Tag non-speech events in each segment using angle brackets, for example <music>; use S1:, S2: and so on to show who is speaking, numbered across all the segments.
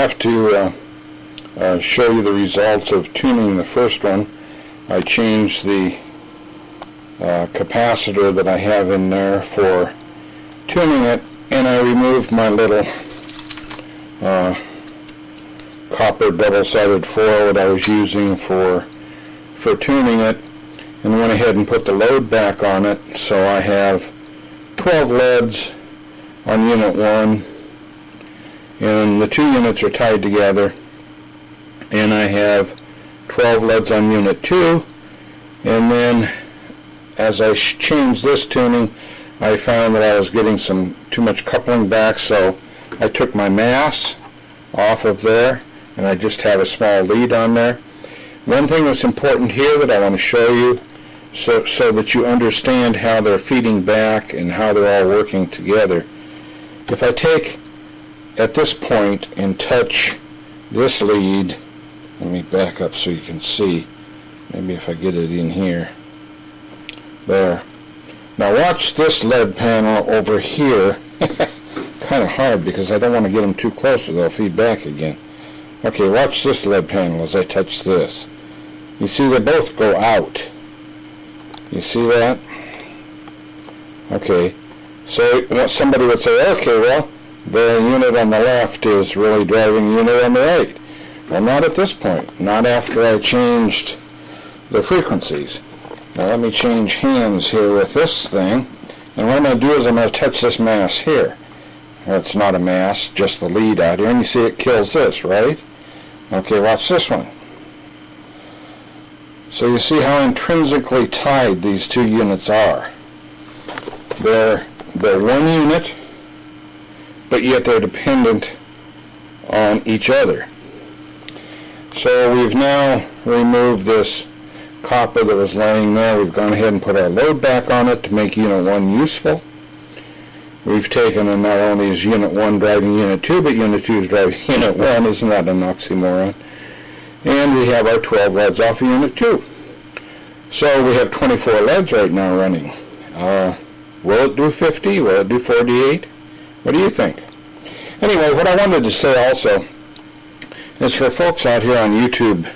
S1: have to uh, uh, show you the results of tuning the first one. I changed the uh, capacitor that I have in there for tuning it and I removed my little uh, copper double-sided foil that I was using for for tuning it and went ahead and put the load back on it so I have 12 leads on unit 1 and the two units are tied together and I have 12 leads on unit 2 and then as I changed this tuning I found that I was getting some too much coupling back so I took my mass off of there and I just have a small lead on there. One thing that's important here that I want to show you so, so that you understand how they're feeding back and how they're all working together. If I take at this point and touch this lead, let me back up so you can see, maybe if I get it in here, there. Now watch this lead panel over here, <laughs> kind of hard because I don't want to get them too close or they'll feed back again. Okay, watch this lead panel as I touch this. You see they both go out. You see that? Okay, so somebody would say, okay, well, the unit on the left is really driving the unit on the right. Well, not at this point. Not after I changed the frequencies. Now let me change hands here with this thing. And what I'm going to do is I'm going to touch this mass here. It's not a mass, just the lead out here. And you see it kills this, right? Okay, watch this one. So you see how intrinsically tied these two units are. They're, they're one unit, but yet they're dependent on each other. So we've now removed this copper that was laying there. We've gone ahead and put our load back on it to make unit 1 useful. We've taken and not only is unit 1 driving unit 2, but unit 2 is driving <laughs> unit 1. Isn't that an oxymoron? And we have our 12 leads off of unit 2. So we have 24 leads right now running. Uh, will it do 50? Will it do 48? What do you think? Anyway, what I wanted to say also is for folks out here on YouTube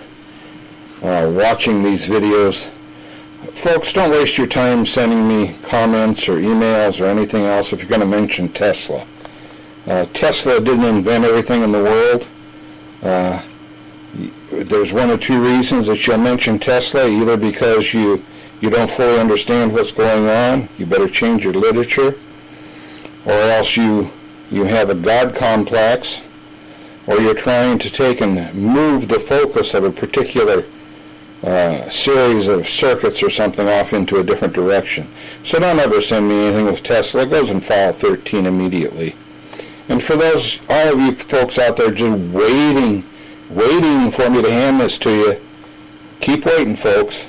S1: uh, watching these videos, folks, don't waste your time sending me comments or emails or anything else if you're going to mention Tesla. Uh, Tesla didn't invent everything in the world. Uh, there's one or two reasons that you'll mention Tesla, either because you you don't fully understand what's going on, you better change your literature, or else you you have a God complex, or you're trying to take and move the focus of a particular uh, series of circuits or something off into a different direction. So don't ever send me anything with Tesla. It goes in file 13 immediately. And for those, all of you folks out there just waiting, waiting for me to hand this to you, keep waiting, folks.